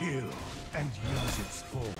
Kill and use its form.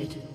Executed.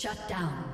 Shut down.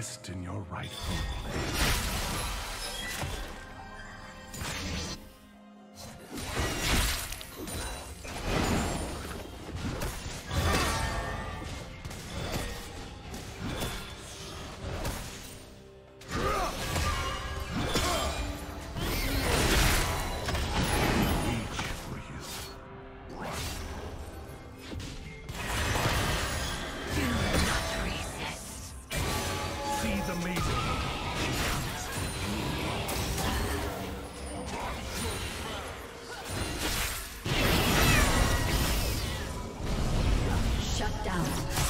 Rest in your rightful place. down.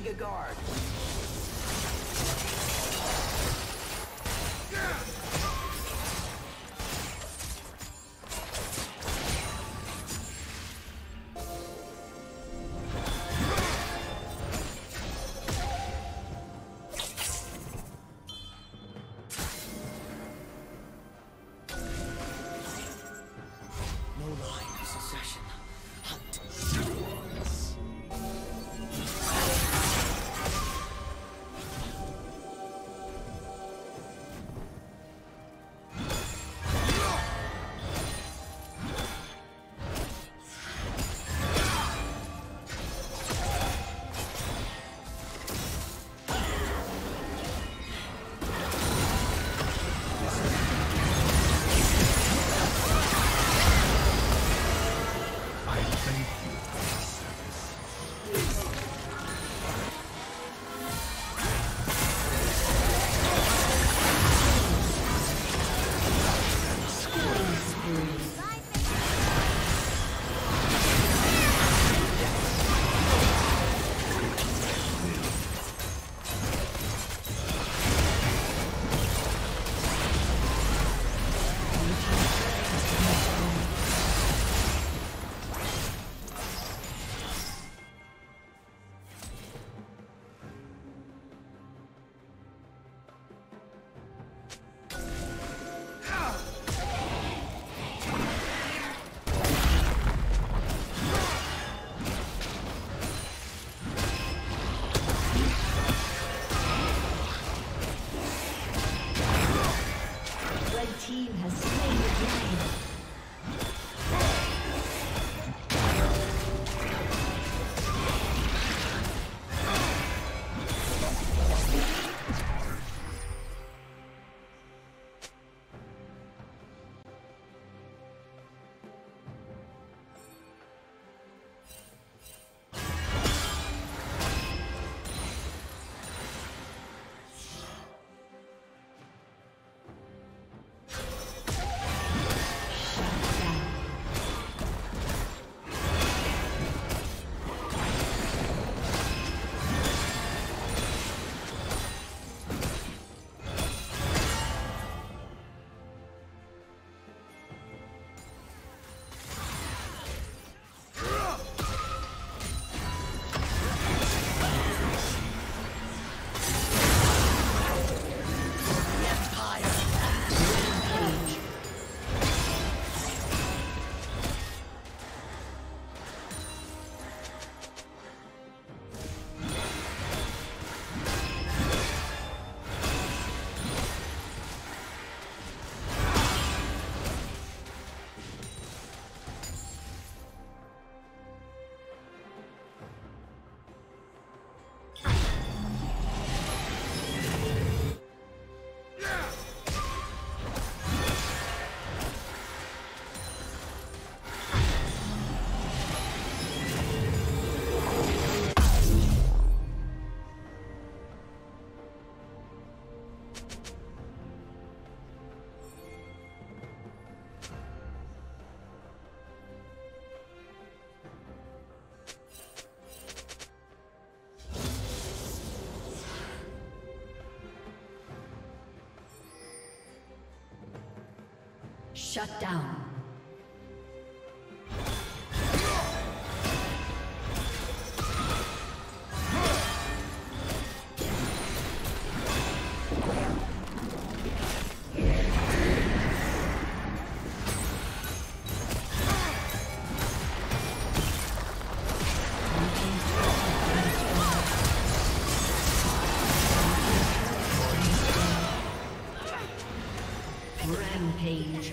Guard. Shut down. Rampage.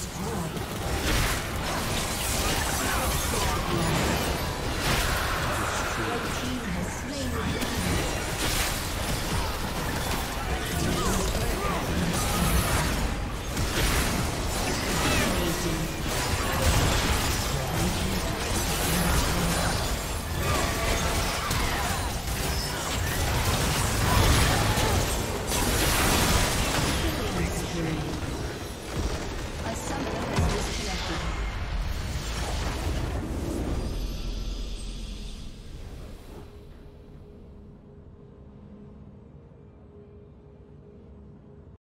Destroyed.